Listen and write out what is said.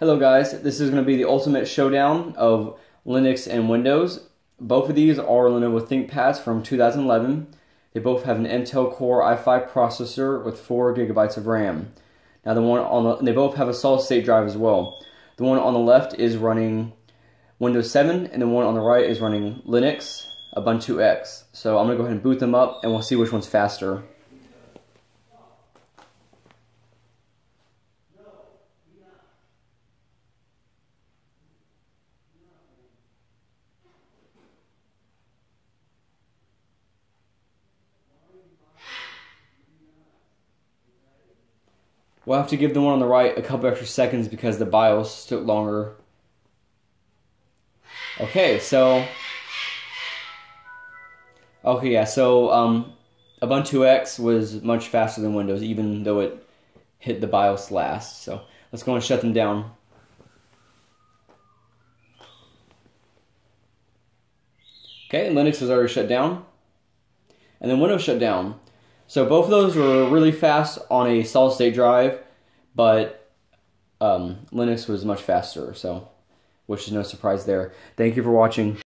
Hello guys, this is going to be the ultimate showdown of Linux and Windows. Both of these are Lenovo ThinkPads from 2011. They both have an Intel Core i5 processor with 4 gigabytes of RAM. Now the one on the, they both have a solid state drive as well. The one on the left is running Windows 7 and the one on the right is running Linux Ubuntu X. So I'm going to go ahead and boot them up and we'll see which one's faster. We'll have to give the one on the right a couple extra seconds because the BIOS took longer. Okay, so... Okay, yeah, so um, Ubuntu X was much faster than Windows, even though it hit the BIOS last. So let's go and shut them down. Okay, Linux is already shut down. And then Windows shut down. So both of those were really fast on a solid state drive, but um, Linux was much faster, so which is no surprise there. Thank you for watching.